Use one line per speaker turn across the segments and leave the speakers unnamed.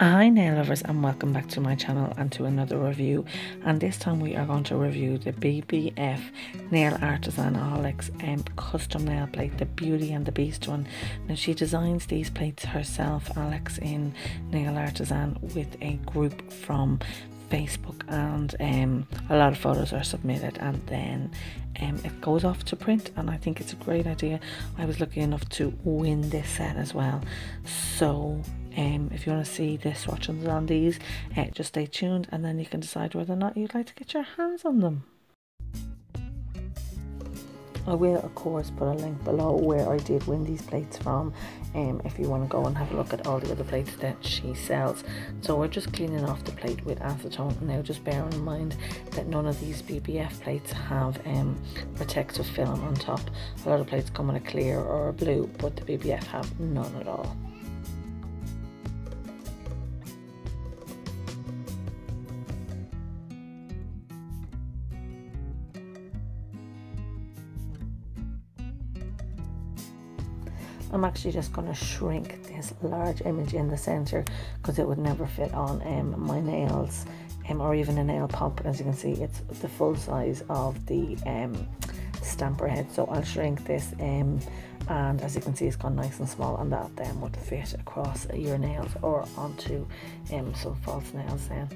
Hi nail lovers and welcome back to my channel and to another review and this time we are going to review the BFF Nail Artisan Alex um, custom nail plate the Beauty and the Beast one. Now she designs these plates herself Alex in Nail Artisan with a group from Facebook and um, a lot of photos are submitted and then um, it goes off to print and I think it's a great idea. I was lucky enough to win this set as well. So um, if you want to see the swatches on these, uh, just stay tuned and then you can decide whether or not you'd like to get your hands on them. I will of course put a link below where I did win these plates from um, if you want to go and have a look at all the other plates that she sells. So we're just cleaning off the plate with acetone. Now just bear in mind that none of these BFF plates have um, protective film on top. A lot of plates come in a clear or a blue but the BFF have none at all. I'm actually just going to shrink this large image in the center because it would never fit on um, my nails um, or even a nail pump as you can see it's the full size of the um, stamper head so I'll shrink this um, and as you can see it's gone nice and small and that then would fit across your nails or onto um, some false nails then.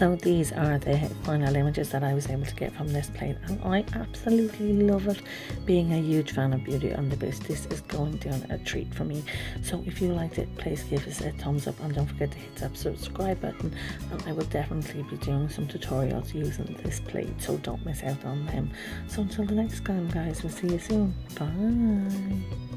So these are the final images that I was able to get from this plate and I absolutely love it. Being a huge fan of Beauty and the Beast, this is going down a treat for me. So if you liked it, please give us a thumbs up and don't forget to hit that subscribe button and I will definitely be doing some tutorials using this plate so don't miss out on them. So until the next time guys, we'll see you soon. Bye.